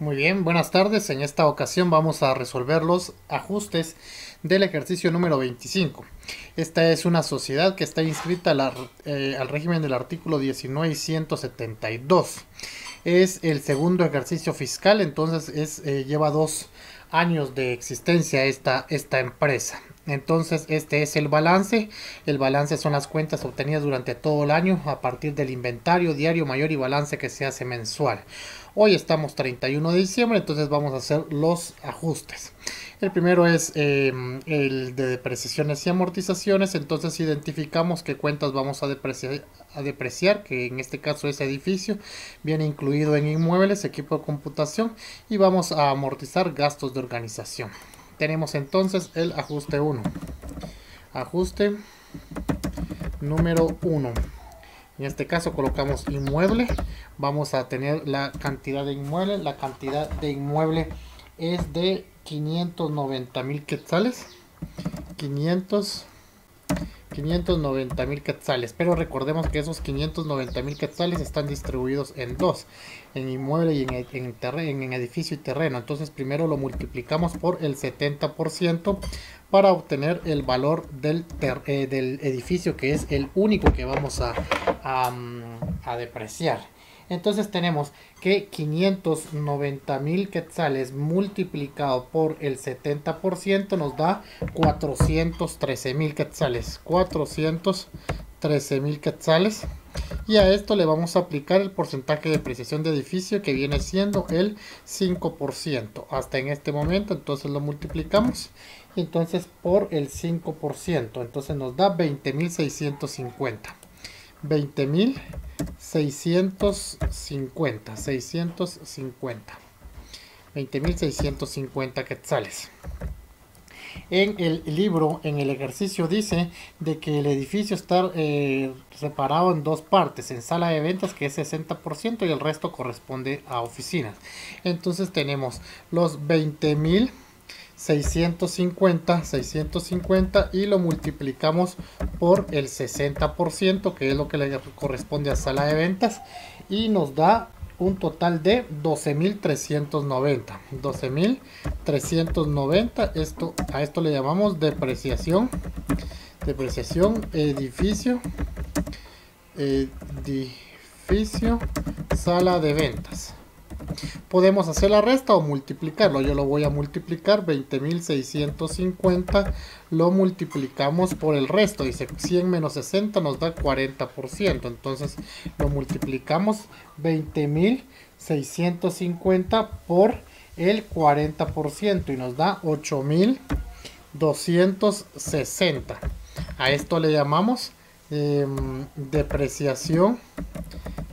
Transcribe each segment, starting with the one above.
Muy bien, buenas tardes. En esta ocasión vamos a resolver los ajustes del ejercicio número 25. Esta es una sociedad que está inscrita eh, al régimen del artículo 19 y 172. Es el segundo ejercicio fiscal, entonces es, eh, lleva dos años de existencia esta, esta empresa. Entonces este es el balance. El balance son las cuentas obtenidas durante todo el año a partir del inventario diario mayor y balance que se hace mensual. Hoy estamos 31 de diciembre, entonces vamos a hacer los ajustes. El primero es em, el de depreciaciones y amortizaciones, entonces identificamos qué cuentas vamos a depreciar, a depreciar, que en este caso es edificio, viene incluido en inmuebles, equipo de computación y vamos a amortizar gastos de organización. Tenemos entonces el ajuste 1. Ajuste número 1. En este caso colocamos inmueble. Vamos a tener la cantidad de inmueble. La cantidad de inmueble es de 590 mil quetzales. 500 590 mil quetzales. Pero recordemos que esos 590 mil quetzales están distribuidos en dos, en inmueble y en, en, en, edificio y terreno. Entonces primero lo multiplicamos por el 70% para obtener el valor del, eh, del edificio que es el único que vamos a, a depreciar. Entonces tenemos que 590 mil quetzales multiplicado por el 70% nos da 413 mil quetzales. 413 mil quetzales. Y a esto le vamos a aplicar el porcentaje de depreciación de edificio que viene siendo el 5%. Hasta en este momento entonces lo multiplicamos. Entonces por el 5%. Entonces nos da 20.650. 20.650. 650, 650, 20.650 quetzales. En el libro, en el ejercicio dice de que el edificio está eh, separado en dos partes, en sala de ventas que es 60% y el resto corresponde a oficinas. Entonces tenemos los 20.000 650, 650 y lo multiplicamos por el 60% que es lo que le corresponde a sala de ventas y nos da un total de 12.390 12.390 esto a esto le llamamos depreciación depreciación edificio edificio sala de ventas Podemos hacer la resta o multiplicarlo. Yo lo voy a multiplicar. 20.650 lo multiplicamos por el resto. Dice 100 menos 60 nos da 40%. Entonces lo multiplicamos 20.650 por el 40% y nos da 8.260. A esto le llamamos em, depreciación.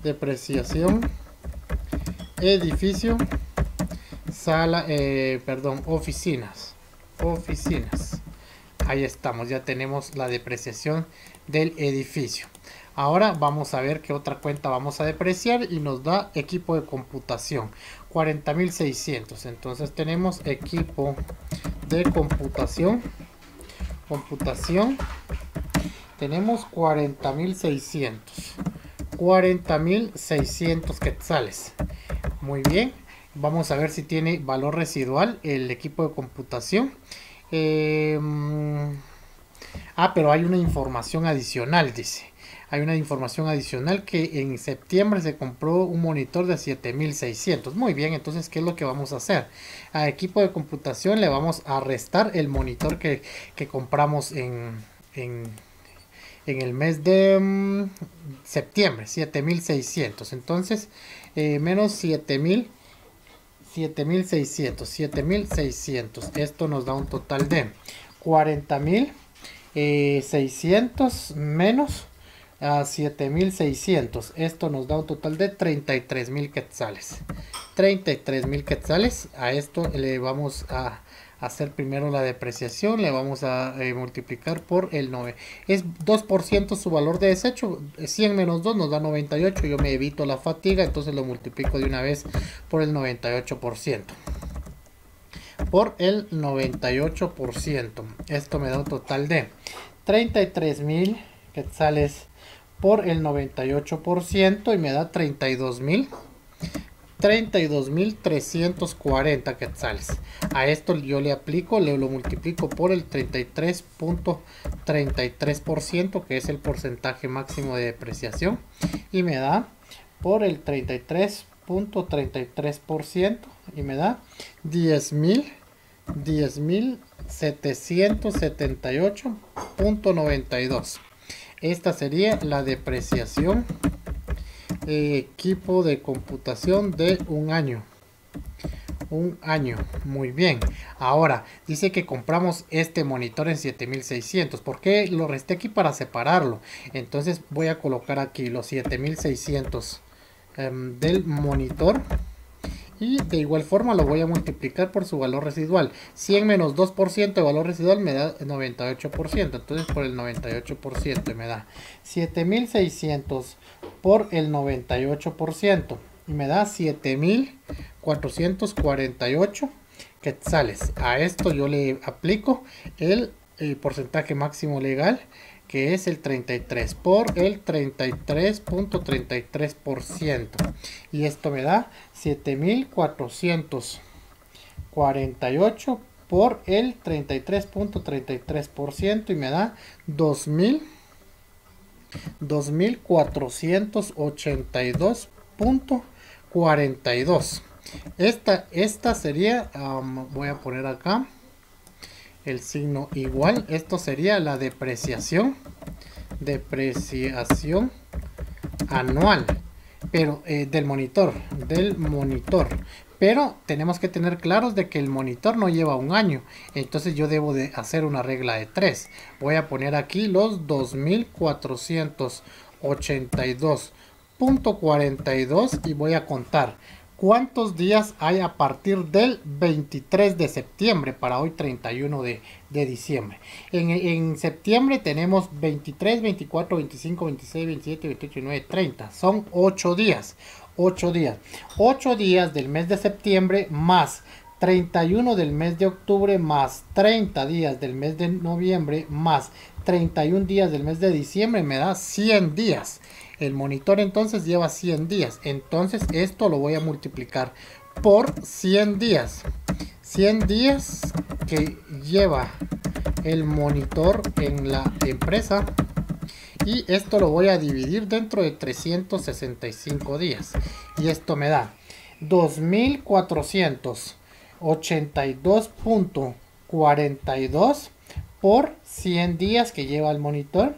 Depreciación edificio, sala, eh, perdón, oficinas, oficinas. Ahí estamos, ya tenemos la depreciación del edificio. Ahora vamos a ver qué otra cuenta vamos a depreciar y nos da equipo de computación 40.600. Entonces tenemos equipo de computación, computación, tenemos 40.600. 40.600 quetzales. Muy bien. Vamos a ver si tiene valor residual el equipo de computación. Em, ah, pero hay una información adicional, dice. Hay una información adicional que en septiembre se compró un monitor de 7600. Muy bien, entonces, ¿qué es lo que vamos a hacer? A equipo de computación le vamos a restar el monitor que, compramos en, en, el mes de mm, septiembre, 7600. Entonces, eh, menos 7000 7600 7600 esto nos da un total de 40600 eh, menos a 7600 esto nos da un total de 33000 quetzales. 33000 quetzales. A esto le vamos a hacer primero la depreciación, le vamos a eh, multiplicar por el 9. Es 2% su valor de desecho, 100 menos 2 nos da 98, yo me evito la fatiga, entonces lo multiplico de una vez por el 98%. Por el 98%. Esto me da un total de 33 mil quetzales por el 98% y me da 32 mil 32.340 quetzales. A esto yo le aplico, le lo multiplico por el 33.33%, que es el porcentaje máximo de depreciación, y me da por el 33.33% y me da 10.000 10.778.92. Esta sería la depreciación equipo de computación de un año. Un año, muy bien. Ahora, dice que compramos este monitor en 7600. ¿Por qué lo resté aquí para separarlo? Entonces voy a colocar aquí los 7600 em, del monitor y de igual forma lo voy a multiplicar por su valor residual. 100 menos 2% de valor residual me da 98% entonces por el 98% me da 7600 por el 98% y me da 7448 quetzales. A esto yo le aplico el, el porcentaje máximo legal que es el 33 por el 33.33% y esto me da 7448 por el 33.33% y me da 2000 2482.42 esta esta sería voy a poner acá el signo igual. Esto sería la depreciación. Depreciación anual. Pero eh, del monitor. Del monitor. Pero tenemos que tener claros de que el monitor no lleva un año. Entonces yo debo de hacer una regla de 3. Voy a poner aquí los 2482.42 y voy a contar cuántos días hay a partir del 23 de septiembre para hoy 31 de, diciembre. En, septiembre tenemos 23, 24, 25, 26, 27, 28, 29, 30. Son 8 días. 8 días. 8 días del mes de septiembre más 31 del mes de octubre más 30 días del mes de noviembre más 31 días del mes de diciembre me da 100 días. El monitor entonces lleva 100 días. Entonces esto lo voy a multiplicar por 100 días. 100 días que lleva el monitor en la empresa. Y esto lo voy a dividir dentro de 365 días. Y esto me da 2482.42 por 100 días que lleva el monitor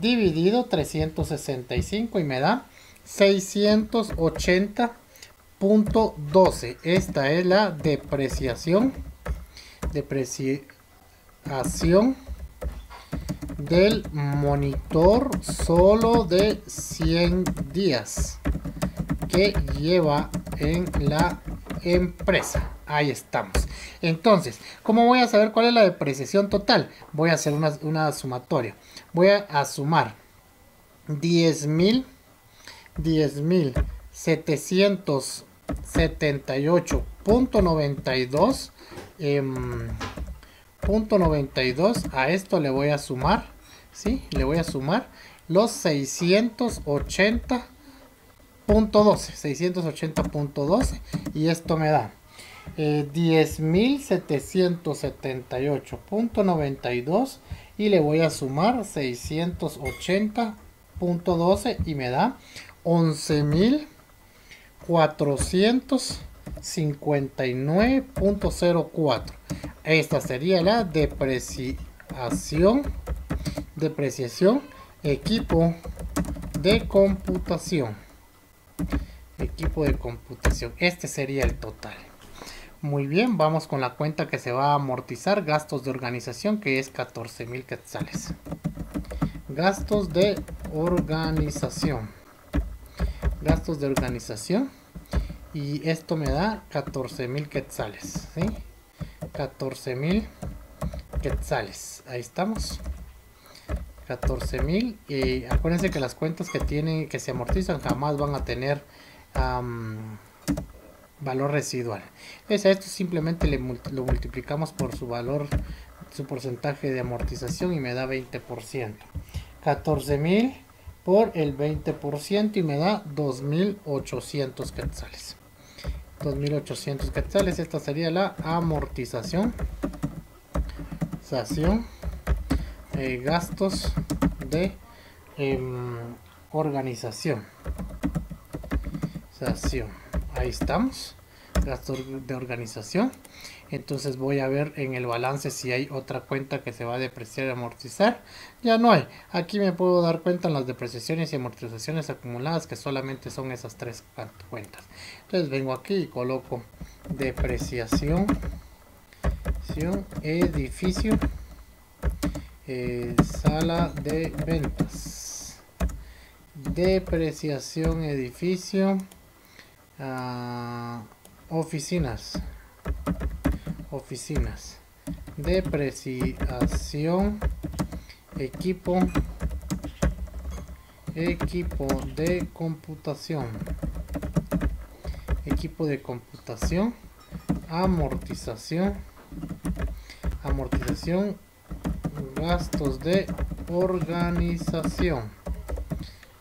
dividido 365 y me da 680.12 esta es la depreciación depreciación del monitor solo de 100 días que lleva en la empresa ahí estamos entonces ¿cómo voy a saber cuál es la depreciación total? voy a hacer una, una sumatoria voy a, sumar 10.000 10.778.92 punto 92 a esto le voy a sumar ¿sí? le voy a sumar los 680.12 680.12 y esto me da eh, 10.778.92 y le voy a sumar 680.12 y me da 11.459.04 esta sería la depreciación depreciación equipo de computación. Equipo de computación. Este sería el total muy bien, vamos con la cuenta que se va a amortizar gastos de organización que es 14 mil quetzales. Gastos de organización. Gastos de organización. Y esto me da 14 mil quetzales. ¿sí? 14 mil quetzales. Ahí estamos. 14 mil. Y acuérdense que las cuentas que tienen, que se amortizan jamás van a tener valor residual. Entonces a esto simplemente le lo multiplicamos por su valor, su porcentaje de amortización y me da 20%. 14.000 por el 20% y me da 2.800 quetzales. 2800 quetzales esta sería la amortización eh, gastos de em, organización ahí estamos gastos de organización. Entonces voy a ver en el balance si hay otra cuenta que se va a depreciar y amortizar. Ya no hay. Aquí me puedo dar cuenta en las depreciaciones y amortizaciones acumuladas que solamente son esas tres cuentas. Entonces vengo aquí y coloco depreciación edificio eh, sala de ventas. Depreciación edificio uh, oficinas. Oficinas depreciación equipo equipo de computación. Equipo de computación amortización amortización gastos de organización.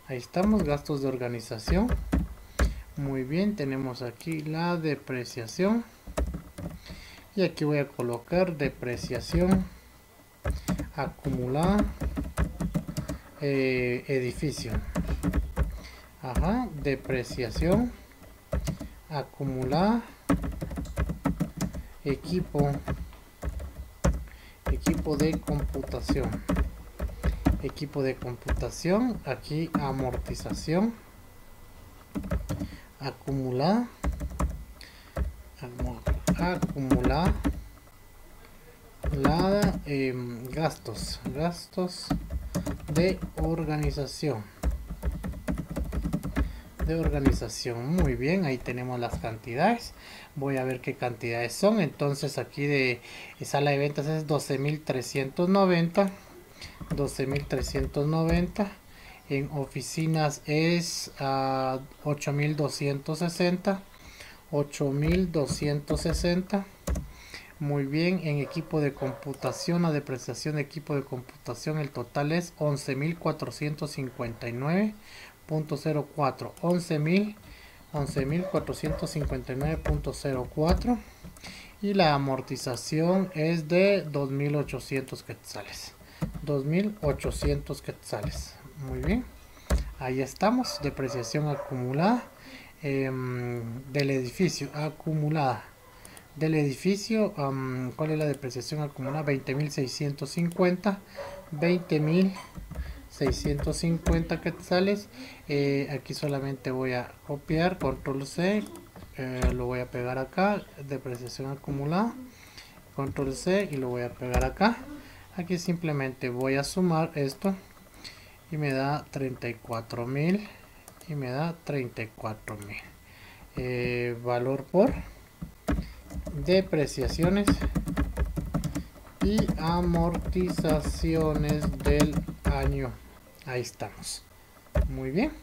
Ahí estamos gastos de organización muy bien tenemos aquí la depreciación. Y aquí voy a colocar depreciación acumulada eh, edificio. Ajá, depreciación acumulada equipo equipo de computación. Equipo de computación aquí amortización acumular acumular la em, gastos gastos de organización. De organización. Muy bien ahí tenemos las cantidades. Voy a ver qué cantidades son. Entonces aquí de sala de ventas es 12.390 12.390 en oficinas es a 8260 8260 muy bien en equipo de computación la depreciación de equipo de computación el total es 11.459.04 11.000 11.459.04 y la amortización es de 2.800 quetzales 2.800 quetzales muy bien. Ahí estamos depreciación acumulada em, del edificio acumulada. Del edificio cuál es la depreciación acumulada 20.650 20.650 quetzales. Eh, aquí solamente voy a copiar control c eh, lo voy a pegar acá depreciación acumulada control c y lo voy a pegar acá. Aquí simplemente voy a sumar esto y me da 34 mil y me da 34 mil. Eh, valor por depreciaciones y amortizaciones del año. Ahí estamos. Muy bien